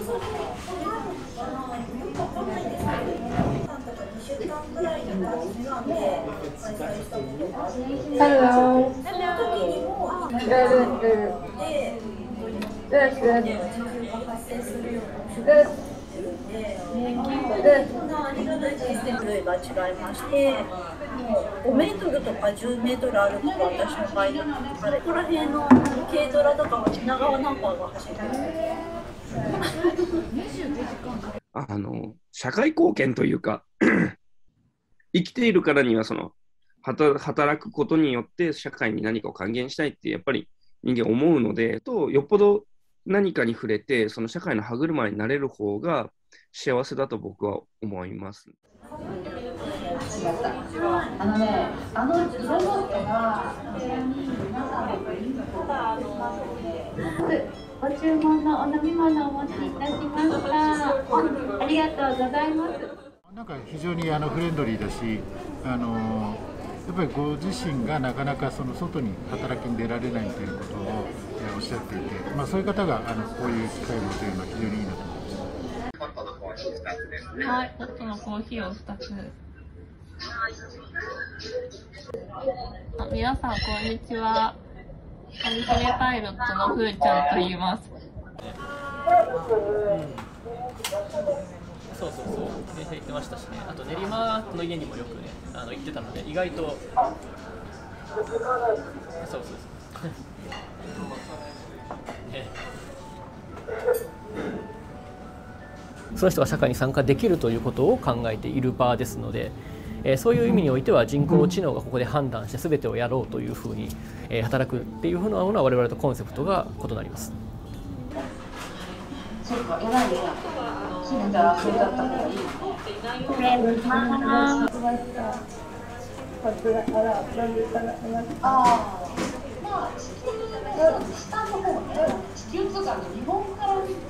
Hello. Good, good. Good, good. Good. Good. ありがたいシステム類が違いまして、5メートルとか10メートルあるのが私の場合だったあれここら辺の軽トラとかも品川ナンバーが走ってるんですあの、社会貢献というか、生きているからには、その、働くことによって社会に何かを還元したいって、やっぱり人間思うので、と、よっぽど何かに触れて、その社会の歯車になれる方が幸せだと僕は思います。あのね、あのロボットが、ご注文のお飲み物をお持ちいたしました。ありがとうございます。なんか非常にあのフレンドリーだし、あのやっぱりご自身がなかなかその外に働きに出られないということをえーおっしゃっていて、まあ、そういう方があのこういう機会もというのは非常にいいなと思います。はい、ホットのコーヒーを2つ。あ皆さん、こんにちは。カリフォルパイロットのふーちゃんと言います。そうそうそう、先生言ってましたしね、あと練馬の家にもよくね、あの行ってたので、意外と、そうそうそう。ねその人が社会に参加できるということを考えている場ですので、えーそういう意味においては人工知能がここで判断して全てをやろうというふうに、えー働くっていうふうなものは我々とコンセプトが異なります。地球とか日本から見て、